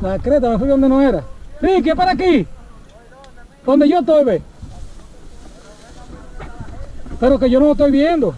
La creta, me fui donde no era. Ricky, es para aquí. Donde yo estoy, ve. Pero que yo no lo estoy viendo.